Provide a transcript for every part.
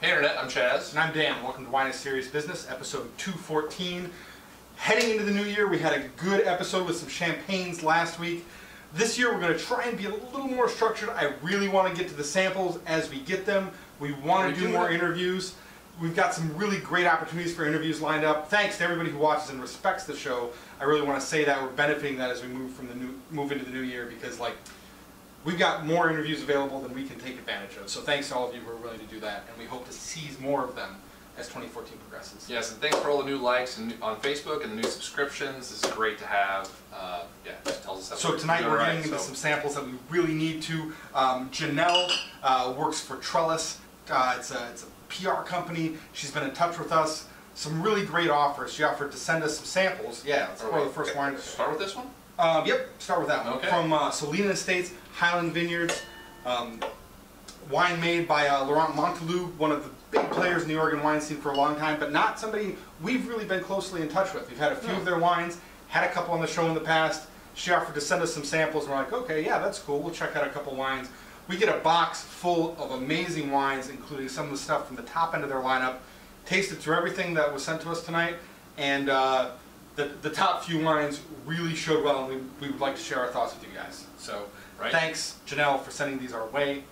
Hey Internet, I'm Chaz. And I'm Dan. Welcome to Wine is Serious Business, episode 214. Heading into the new year, we had a good episode with some champagnes last week. This year, we're going to try and be a little more structured. I really want to get to the samples as we get them. We want to do more it. interviews. We've got some really great opportunities for interviews lined up. Thanks to everybody who watches and respects the show. I really want to say that we're benefiting that as we move from the new move into the new year because like we've got more interviews available than we can take advantage of. So thanks to all of you who are willing to do that, and we hope to seize more of them as 2014 progresses. Yes, and thanks for all the new likes and on Facebook and the new subscriptions. This is great to have. Uh, yeah, tells us that So tonight we're all right, getting into so- some samples that we really need to. Um, Janel uh, works for Trellis. Uh, it's, a, it's a PR company. She's been in touch with us. Some really great offers. She offered to send us some samples. Yeah, let's pour the first okay, wine. Start with this one. Um, yep, start with that one. Okay. From uh, Solena Estates, Hyland Vineyards. Um, wine made by uh, Laurent Montalieu, one of the big players in the Oregon wine scene for a long time, but not somebody we've really been closely in touch with. We've had a few Hmm. of their wines, had a couple on the show in the past. She offered to send us some samples, and we're like, okay, yeah, that's cool. We'll check out a couple wines. We get a box full of amazing wines, including some of the stuff from the top end of their lineup. Tasted through everything that was sent to us tonight, and uh, the, the top few wines really showed well, and we, we would like to share our thoughts with you guys. So, Right. thanks, Janel, for sending these our way.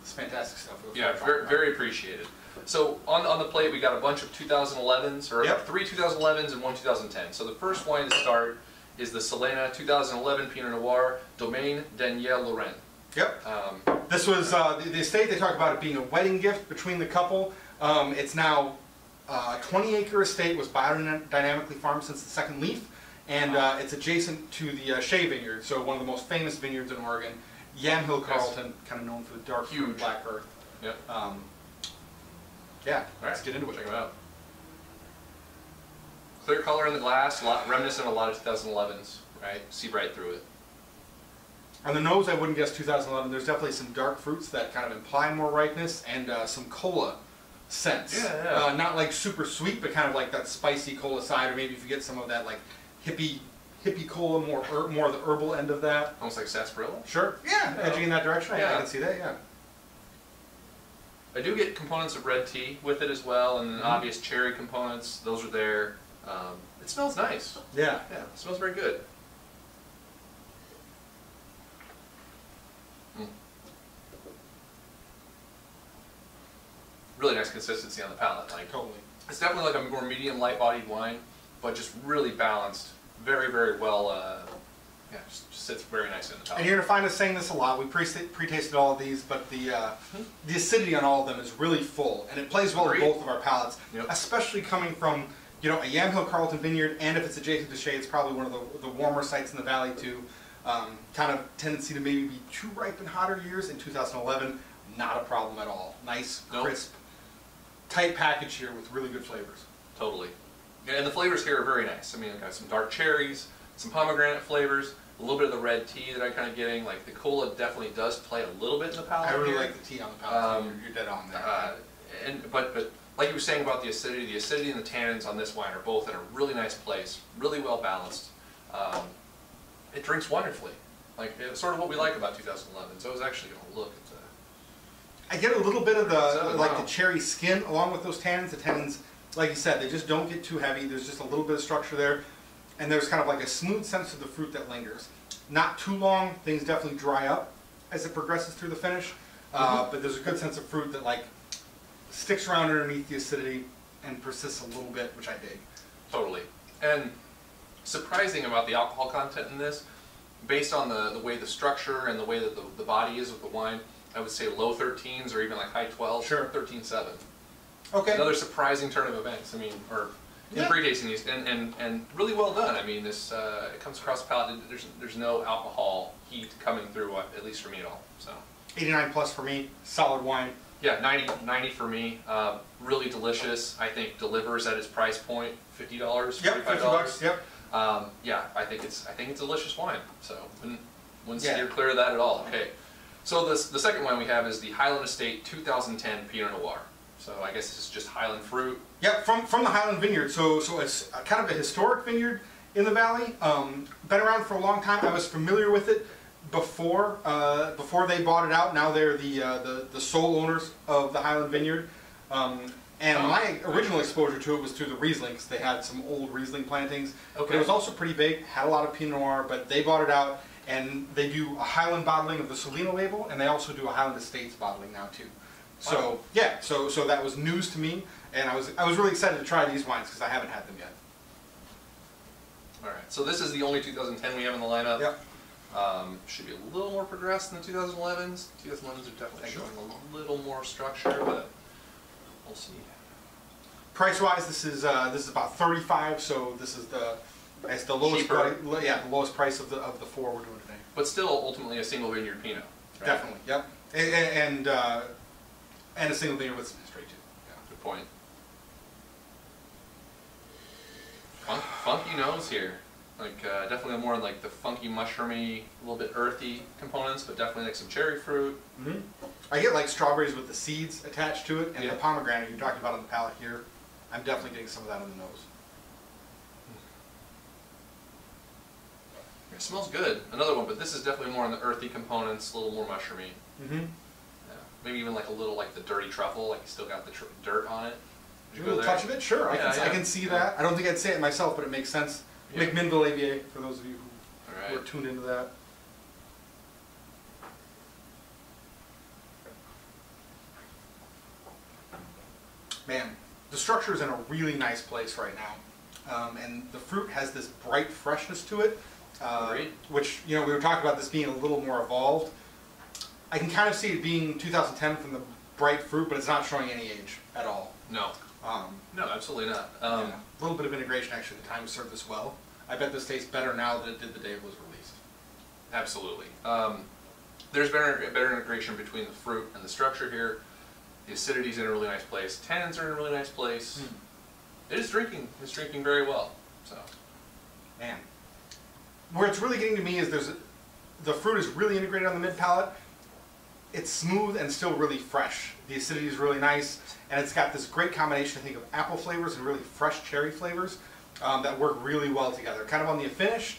It's fantastic stuff. Yeah, very, very appreciated. So on, on the plate we got a bunch of 2011s, or Yep. three 2011s and one 2010. So the first wine to start is the Solena 2011 Pinot Noir Domaine Danielle Laurent. Yep. Um, This was uh, the, the estate. They talk about it being a wedding gift between the couple. Um, it's now uh, a 20 acre estate was biodynamically farmed since the second leaf, and uh, it's adjacent to the uh, Shea Vineyard, so one of the most famous vineyards in Oregon. Yamhill Carlton, kind of known for the dark Huge. black earth. Yep. Um, yeah, let's get into it. Check them out. Clear color in the glass, lot, reminiscent of a lot of 2011s, right? See right through it. On the nose, I wouldn't guess 2011. There's definitely some dark fruits that kind of imply more ripeness and uh, some cola scents. Yeah, yeah. Uh, not like super sweet, but kind of like that spicy cola side, or maybe if you get some of that like hippie hippie cola, more her- more of the herbal end of that. Almost like sarsaparilla. Sure. Yeah, Yeah. edging in that direction. I- I, Yeah. can see that. Yeah. I do get components of red tea with it as well, and Mhm. obvious cherry components. Those are there. Um, it smells nice. Yeah. Yeah, it smells very good. Really nice consistency on the palate. Like Totally. it's definitely like a more medium light bodied wine, but just really balanced. Very, very well. Uh, yeah, just, just sits very nicely in the palate. And you're gonna find us saying this a lot. We pre pre-tasted all of these, but the uh, the acidity on all of them is really full, and it plays well with both of our palates. Yep. Especially coming from you know a Yamhill Carlton vineyard, and if it's adjacent to Shea, it's probably one of the, the warmer sites in the valley too. Um, kind of tendency to maybe be too ripe in hotter years. In 2011, not a problem at all. Nice, Nope. crisp, tight package here with really good flavors. Totally. Yeah, and the flavors here are very nice. I mean, I got some dark cherries, some pomegranate flavors, a little bit of the red tea that I'm kind of getting. Like the cola definitely does play a little bit in the palate. I really here. like the tea on the palate. Um, you're, you're dead on there. Uh, and but but like you were saying about the acidity, the acidity and the tannins on this wine are both in a really nice place, really well balanced. Um, it drinks wonderfully. Like it's sort of what we like about 2011. So I was actually going to look at the. I get a little bit of the like the cherry skin along with those tannins. The tannins, like you said, they just don't get too heavy. There's just a little bit of structure there, and there's kind of like a smooth sense of the fruit that lingers. Not too long. Things definitely dry up as it progresses through the finish, uh, but there's a good sense of fruit that like sticks around underneath the acidity and persists a little bit, which I dig. Totally. And surprising about the alcohol content in this, based on the, the way the structure and the way that the, the body is with the wine, I would say low 13s or even like high 12s. Sure. 13.7. Okay. Another surprising turn of events. I mean, or in Yeah. pre-tasting these, and, and, and really well done. I mean, this uh, it comes across the palate. There's there's no alcohol heat coming through, uh, at least for me at all. So 89 plus for me. Solid wine. yeah, 90, 90 for me. Uh, really delicious. I think delivers at its price point, fifty dollars, Yep. forty-five 50 dollars. bucks. Yep. Um, yeah, I think it's I think it's delicious wine. So wouldn't wouldn't Yeah. steer clear of that at all. Okay. So this the second one we have is the Hyland Estate 2010 Pinot Noir. So I guess this is just Hyland fruit. Yep, from from the Hyland Vineyard. So so it's a, kind of a historic vineyard in the valley. Um, been around for a long time. I was familiar with it before uh, before they bought it out. Now they're the uh, the, the sole owners of the Hyland Vineyard. Um, and Oh. my original exposure to it was through the Rieslings. they had some old Riesling plantings. But Okay. It was also pretty big, had a lot of Pinot Noir, but they bought it out, and they do a Hyland bottling of the Solena label, and they also do a Hyland Estates bottling now too. So Wow. yeah, so so that was news to me, and I was I was really excited to try these wines because I haven't had them yet. All right, so this is the only 2010 we have in the lineup. Yep. Um, should be a little more progressed than the 2011s. 2011s are definitely showing a little more structure, but we'll see. Price wise, this is uh, this is about thirty five, so this is the it's the lowest Cheaper. price. Yeah, the lowest price of the of the four we're doing today. But still, ultimately, a single vineyard Pinot. right? Definitely, yep. And and, uh, and a single vineyard with some history too. Yeah. Good point. Funk, funky nose here. Like, uh, definitely more like the funky, mushroomy, a little bit earthy components, but definitely like some cherry fruit. hmm I get like strawberries with the seeds attached to it, and Yeah. the pomegranate you talked about on the palate here. I'm definitely getting some of that on the nose. It smells good. Another one, but this is definitely more on the earthy components, a little more mushroomy. Mm-hmm. Yeah. Maybe even like a little like the dirty truffle, like you still got the tr- dirt on it. Would A you little touch of it, sure. I, Yeah, can, I can see Yeah. that. I don't think I'd say it myself, but it makes sense. Yeah. McMinnville AVA, for those of you who, who are tuned into that. Man, the structure is in a really nice place right now, um, and the fruit has this bright freshness to it, uh, which you know we were talking about this being a little more evolved. I can kind of see it being 2010 from the bright fruit, but it's not showing any age at all. No, Um, no, absolutely not. Um, yeah. A little bit of integration actually. The time served this well. I bet this tastes better now than it did the day it was released. Absolutely. Um, there's better, better integration between the fruit and the structure here. The acidity's in a really nice place. Tannins are in a really nice place. Hmm. It is drinking. It's drinking very well. So Man, where it's really getting to me is there's the fruit is really integrated on the mid palate. It's smooth and still really fresh. The acidity is really nice, and it's got this great combination, I think, of apple flavors and really fresh cherry flavors um, that work really well together. Kind of on the finish,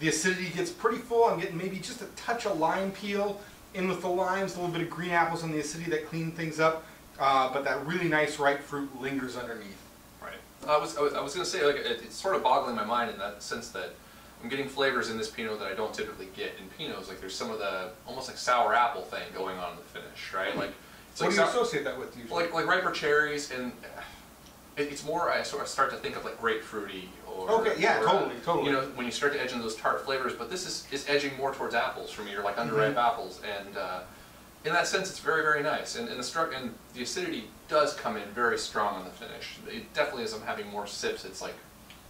the acidity gets pretty full. I'm getting maybe just a touch of lime peel in with the limes, a little bit of green apples on the acidity that clean things up, uh, but that really nice ripe fruit lingers underneath. right. I was I was, I was going to say like it, it's sort of boggling my mind in that sense that I'm getting flavors in this Pinot that I don't typically get in Pinots. Like there's some of the almost like sour apple thing going on in the finish, right? Like it's what like do you sour- associate that with usually? like like riper cherries and uh, it, it's more I sort of start to think of like grapefruity or Okay, yeah, or, uh, totally, totally. you know when you start to edge into those tart flavors but this is is edging more towards apples for me or like underripe Mhm. apples and uh, in that sense it's very very nice and, and the and the acidity does come in very strong on the finish it definitely as I'm having more sips it's like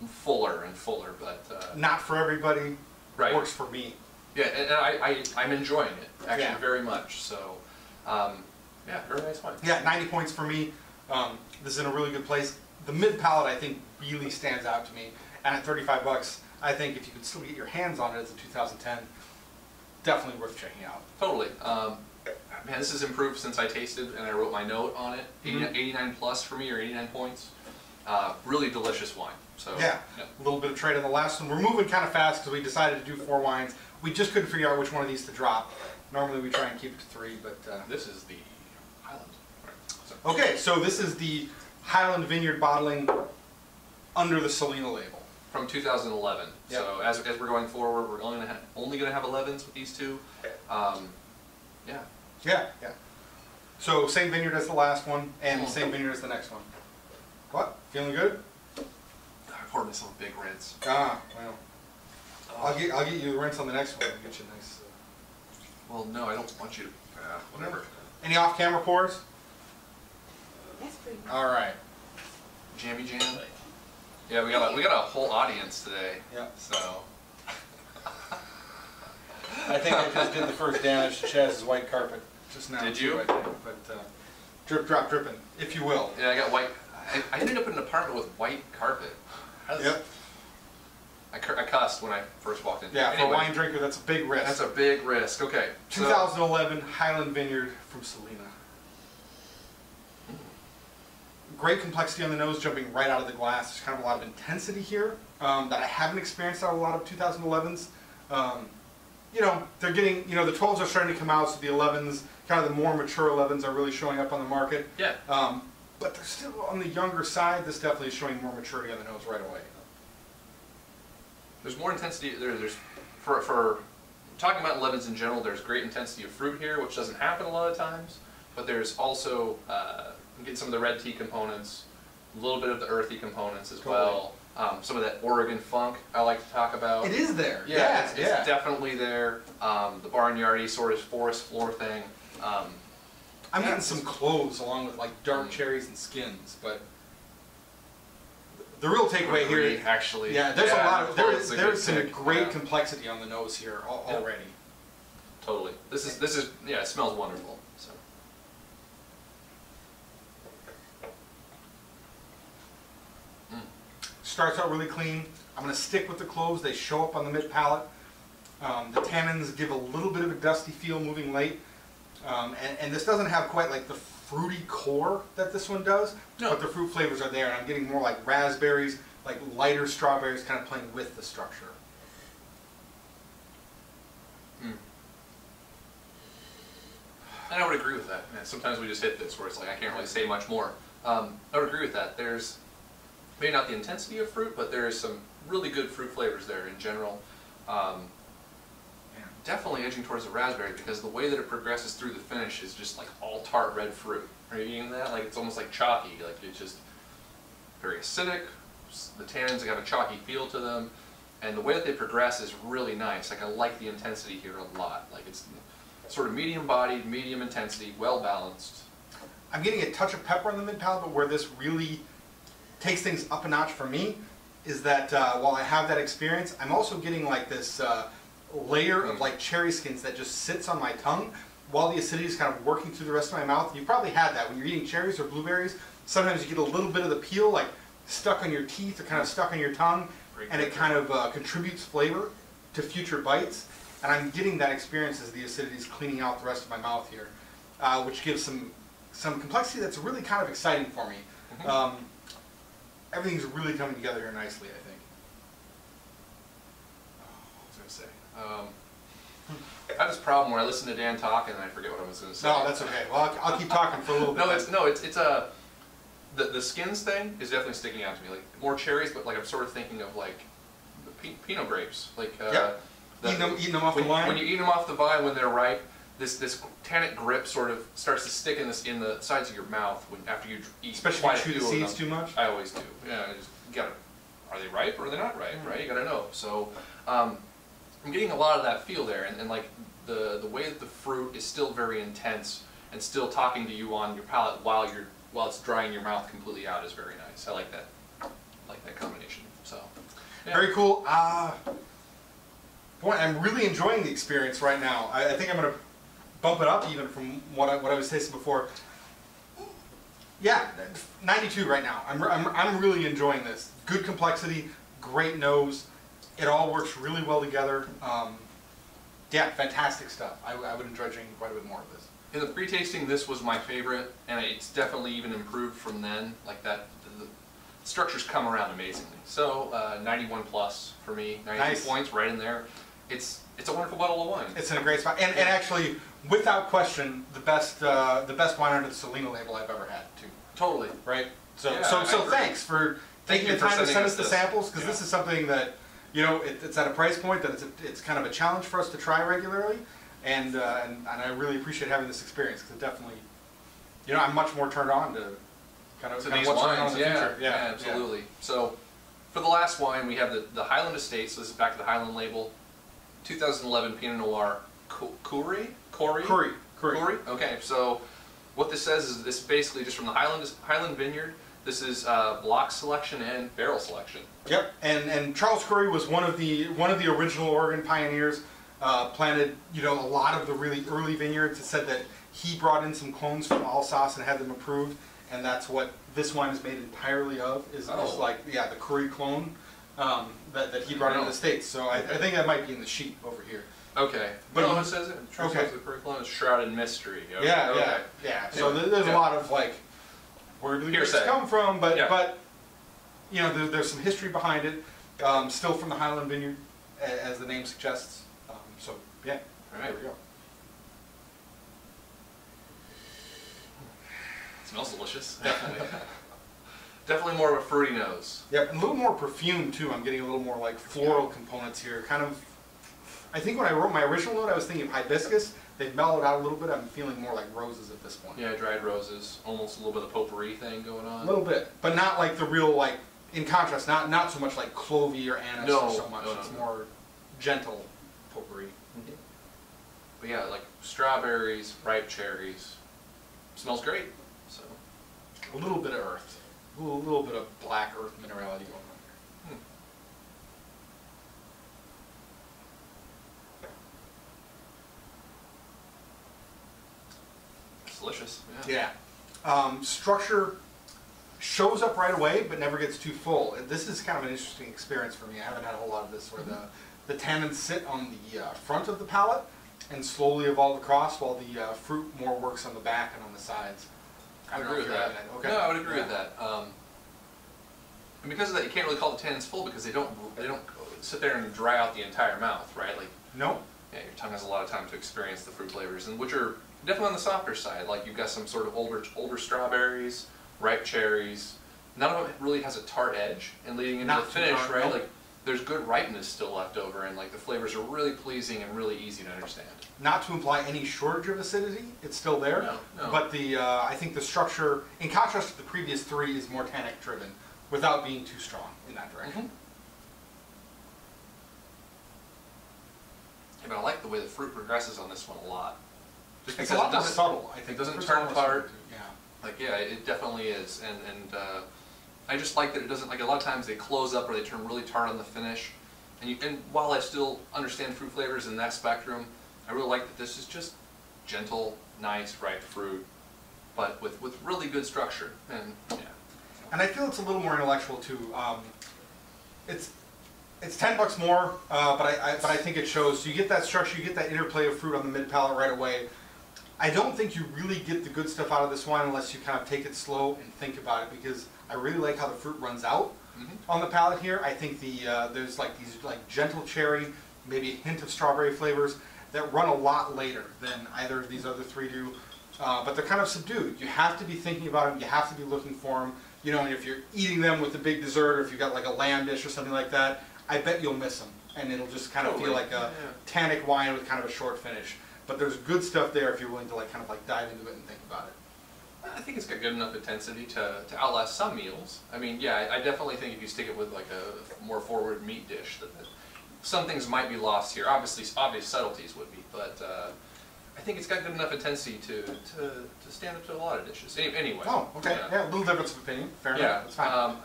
fuller and fuller but uh, Not for everybody. Right. Works for me. yeah and, and I, I I'm enjoying it actually Yeah. very much so um, yeah very nice wine Yeah, 90 points for me. Um, this is in a really good place. The mid palate, I think, really stands out to me. And at 35 bucks, I think if you could still get your hands on it as a 2010, definitely worth checking out. Totally. Um, man, this has improved since I tasted and I wrote my note on it. 80 Mhm. 89 plus for me, or 89 points. Uh, really delicious wine. So Yeah, a little bit of trade on the last one. We're moving kind of fast because we decided to do four wines. We just couldn't figure out which one of these to drop. Normally we try and keep it to three, but uh, This is the Hyland. Right. Okay. So this is the Hyland Vineyard bottling under the Solena label. from 2011. Yep. So as, as we're going forward, we're only gonna have, only going to have 11s with these two. Um, yeah. Yeah, yeah. So same vineyard as the last one, and Mhm. same vineyard as the next one. What? Feeling good? I poured myself a big rinse. Ah, well. Oh. I'll get I'll get you the rinse on the next one. I'll get you a nice. Uh, Well, no, I don't want you to. Uh, whatever. any off-camera pours? That's pretty All right. Jammy jam. Yeah, we got a, we got a whole audience today. Yeah. So I think I just did the first damage to Chaz's white carpet just now. Did too, you? I think, but uh, drip, drop, dripping, if you will. yeah, I got white. I, I ended up in an apartment with white carpet. Yep. I, cur- I cussed when I first walked in. Yeah, for a wine drinker, that's a big risk. That's a big risk. Okay. so- 2011 Hyland Vineyard from Solena. Great complexity on the nose, jumping right out of the glass. There's kind of a lot of intensity here um, that I haven't experienced out of a lot of 2011s. Um, you know, they're getting, you know, the 12s are starting to come out, so the 11s, kind of the more mature 11s, are really showing up on the market. Yeah. Um, but they're still on the younger side. This definitely is showing more maturity on the nose right away. There's more intensity, there, there's, for, for, talking about 11s in general, there's great intensity of fruit here, which doesn't happen a lot of times, but there's also, uh, you get some of the red tea components, a little bit of the earthy components as well, um, some of that Oregon funk I like to talk about. It is there. Yeah, Yeah, it's, yeah. definitely there, um, the barnyardy sort of forest floor thing, um, I'm Yeah, getting some cloves along with like dark Mm. cherries and skins, but the real takeaway here, actually. yeah, there's a lot of there is a there's some pick, great yeah. complexity on the nose here al- Yeah. already. Totally. This is this is yeah. It smells wonderful. So Starts out really clean. I'm gonna stick with the cloves. They show up on the mid palate. Um, the tannins give a little bit of a dusty feel moving late, um, and, and this doesn't have quite like the fruity core that this one does. No. But the fruit flavors are there, and I'm getting more like raspberries, like lighter strawberries, kind of playing with the structure. Mm. And I would agree with that. And sometimes we just hit this where it's like I can't really say much more. Um, I would agree with that. There's maybe not the intensity of fruit, but there is some really good fruit flavors there in general. Um, definitely edging towards the raspberry because the way that it progresses through the finish is just like all tart red fruit. Are you eating that? Like it's almost like chalky. Like it's just very acidic. The tannins have got a chalky feel to them, and the way that they progress is really nice. Like I like the intensity here a lot. Like it's sort of medium bodied, medium intensity, well balanced. I'm getting a touch of pepper on the mid palate, but where this really takes things up a notch for me is that uh, while I have that experience, I'm also getting like this uh, layer of like cherry skins that just sits on my tongue while the acidity is kind of working through the rest of my mouth. You probably had that when you're eating cherries or blueberries. Sometimes you get a little bit of the peel like stuck on your teeth or kind of stuck on your tongue, and it kind of uh, contributes flavor to future bites. And I'm getting that experience as the acidity is cleaning out the rest of my mouth here, uh, which gives some some complexity that's really kind of exciting for me. Mhm. Um, everything's really coming together here nicely, I think. What was I gonna say? Um, I have this problem where I listen to Dan talk and I forget what I was gonna say. No, that's okay. Well, I'll, I'll keep talking for a little bit. No, it's no, it's it's a the the skins thing is definitely sticking out to me. Like more cherries, but like I'm sort of thinking of like Pinot grapes. Like uh, Yep. the- Eating them- eating them off when, the vine? When you eat them off the vine when they're ripe, this this tannic grip sort of starts to stick in this in the sides of your mouth when after you eat. Especially if you chew the seeds too much. I always do. Yeah, I just gotta. Are they ripe or are they not ripe? Mm. Right, you gotta know. So, um, I'm getting a lot of that feel there, and, and like the the way that the fruit is still very intense and still talking to you on your palate while you're while it's drying your mouth completely out is very nice. I like that. I like that combination. So, yeah. Very cool. Uh, boy, I'm really enjoying the experience right now. I, I think I'm going to bump it up even from what I, what I was tasting before. Yeah, 92 right now. I'm, I'm, I'm really enjoying this. Good complexity, great nose. It all works really well together. Um, yeah, fantastic stuff. I, I would enjoy drinking quite a bit more of this. In the pre-tasting, this was my favorite, and it's definitely even improved from then. Like that, the, the structures come around amazingly. So, uh, 91 plus for me, 92 Nice. points right in there. It's it's a wonderful bottle of wine. It's in a great spot, and, and actually, without question, the best uh, the best wine under the Solena label I've ever had too. totally. right? So, Yeah, so, I so agree. thanks for Thank taking the time to send us us the samples because this is something that, you know, it, it's at a price point that it's, a, it's kind of a challenge for us to try regularly, and uh, and, and I really appreciate having this experience because it definitely, you know, I'm much more turned on to kind of, So kind these of what's going on wines, in the yeah, future. yeah, absolutely. So, for the last wine, we have the, the Hyland Estates. So this is back to the Hyland label. 2011 Pinot Noir? Coury? Coury, coury. Coury? Okay, so what this says is this basically just from the Hyland Hyland Vineyard. This is uh, block selection and barrel selection. Yep, and and Charles Coury was one of the one of the original Oregon pioneers. Uh, planted, you know, a lot of the really early vineyards. It said that he brought in some clones from Alsace and had them approved, and that's what this wine is made entirely of. Is, is Oh. like yeah, the Coury clone um, that that he brought into the states. So I, I think that might be in the sheet over here. Okay. But no, you- it says it. Sure okay. says the curriculum is shrouded in mystery. Okay. Yeah, okay. yeah, yeah. So there's yeah. a lot of like, where did Hearsay. come from? But Yeah. but you know, there, there's some history behind it. Um, still from the Hyland Vineyard, as the name suggests. Um, so yeah, All right. there we go. smells delicious. Definitely. Definitely more of a fruity nose. Yep, and a little more perfume too. I'm getting a little more like floral components here. Kind of, I think when I wrote my original note, I was thinking of hibiscus. They've mellowed out a little bit. I'm feeling more like roses at this point. Yeah, dried roses, almost a little bit of potpourri thing going on. A little bit, but not like the real like. In contrast, not not so much like clovey or anise No, or so much. no, no, it's no. more gentle potpourri. Mm-hmm. But yeah, like strawberries, ripe cherries. Smells great. So A little bit of earth, a little, little bit of black earth minerality going it's delicious. Yeah. Yeah. Um, structure shows up right away, but never gets too full. And This is kind of an interesting experience for me. I haven't had a whole lot of this where the, the tannins sit on the uh, front of the palate and slowly evolve across while the uh, fruit more works on the back and on the sides. I would agree with that. Okay. No, I would agree Yeah. with that. Um, and because of that, you can't really call the tannins full because they don't they don't sit there and dry out the entire mouth, right? Like No? yeah, your tongue has a lot of time to experience the fruit flavors, and which are definitely on the softer side. Like you've got some sort of older older strawberries, ripe cherries. None of it really has a tart edge, and leading into Not the finish, tart, right? Like there's good ripeness still left over, and like the flavors are really pleasing and really easy to understand. Not to imply any shortage of acidity, it's still there. No, no. But the uh, I think the structure, in contrast to the previous three, is more tannic driven without being too strong in that direction. Mhm. Yeah, but I like the way the fruit progresses on this one a lot. Just It's because a lot it more doesn't- subtle, I think. It doesn't Fruit's turn a lot more subtle, tart. too, Yeah. Like, yeah, it definitely is, and, and, uh, I just like that it doesn't, like, a lot of times they close up or they turn really tart on the finish. And you, and while I still understand fruit flavors in that spectrum, I really like that this is just gentle, nice, ripe fruit, but with, with really good structure, and, yeah. And I feel it's a little more intellectual too. Um, it's it's ten bucks more, uh, but I, I but I think it shows. So you get that structure, you get that interplay of fruit on the mid palate right away. I don't think you really get the good stuff out of this wine unless you kind of take it slow and think about it because I really like how the fruit runs out Mhm. on the palate here. I think the uh, there's like these like gentle cherry, maybe a hint of strawberry flavors that run a lot later than either of these other three do. Uh, but they're kind of subdued. You have to be thinking about them. You have to be looking for them. You know, and if you're eating them with a big dessert, or if you've got like a lamb dish or something like that, I bet you'll miss them, and it'll just kind of feel like a Yeah. tannic wine with kind of a short finish. But there's good stuff there if you're willing to like kind of like dive into it and think about it. I think it's got good enough intensity to, to outlast some meals. I mean, yeah, I, definitely think if you stick it with like a more forward meat dish, that, that some things might be lost here. Obviously, obvious subtleties would be, but uh, I think it's got good enough intensity to, to, to stand up to a lot of dishes. Any, anyway. Oh, okay. Yeah, a little difference of opinion. Fair Yeah, enough. That's fine. um,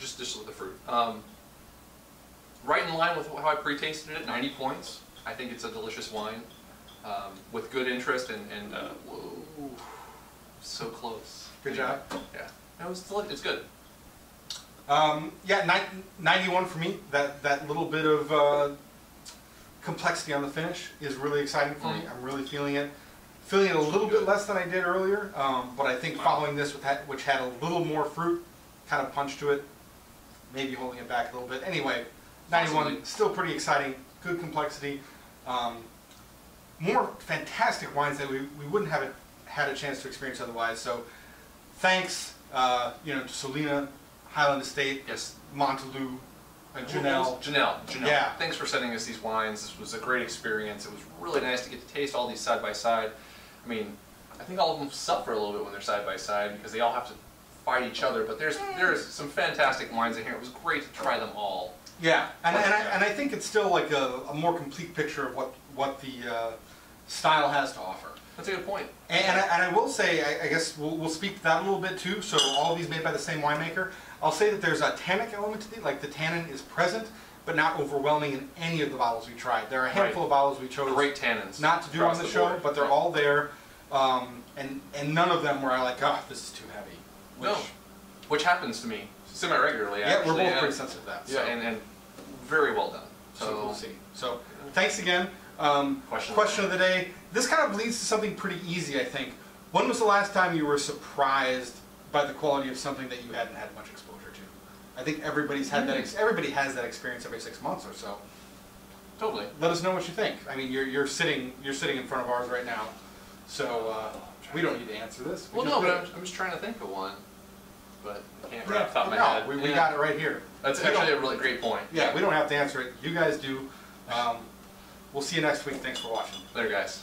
just just with the fruit. Um, right in line with how I pre-tasted it, 90 points. I think it's a delicious wine um, with good interest and, and uh, whoa, so close. Good job. Yeah, no, it's deli- it's good. Um, yeah, ni- 91 for me. That that little bit of uh, complexity on the finish is really exciting for me. Mm. I'm really feeling it. Feeling it a little bit less than I did earlier, um, but I think Wow. following this, with that, which had a little more fruit, kind of punch to it, maybe holding it back a little bit. Anyway, 91, Possibly. still pretty exciting. Good complexity. Um, more fantastic wines that we, we wouldn't have had a chance to experience otherwise. So, thanks, uh, you know, to Solena, Hyland Estate, Yes. Montalieu, and Janel. Janel. Janel. Yeah. Thanks for sending us these wines. This was a great experience. It was really nice to get to taste all these side by side. I mean, I think all of them suffer a little bit when they're side by side because they all have to fight each other. But there's there's some fantastic wines in here. It was great to try them all. Yeah, and, and, I, and I think it's still like a, a more complete picture of what, what the uh, style has to offer. That's a good point. And, and, I, and I will say, I, I guess we'll, we'll speak to that a little bit too. So all of these made by the same winemaker. I'll say that there's a tannic element to the, like the tannin is present, but not overwhelming in any of the bottles we tried. There are a handful Right. of bottles we chose Great tannins. not to do on across the, show, but they're Yeah. all there, um, and and none of them were I like, oh, this is too heavy. Which, No, which happens to me semi regularly. yeah, we're both pretty sensitive to that. Yeah, and, and very well done. So So, we'll see. So thanks again. Um, question, question of the day. This kind of leads to something pretty easy, I think. When was the last time you were surprised by the quality of something that you hadn't had much exposure to? I think everybody's had that. Hmm. everybody has that experience every six months or so. Totally. Let us know what you think. I mean, you're you're sitting you're sitting in front of ours right now, so uh, we don't need to answer this. We well, no, but I'm, I'm, just trying to think of one, but can't right off the top of my no, head. We, we yeah. got it right here. That's we actually a really great point. Yeah, yeah, we don't have to answer it. You guys do. Um, We'll see you next week. Thanks for watching. Later, guys.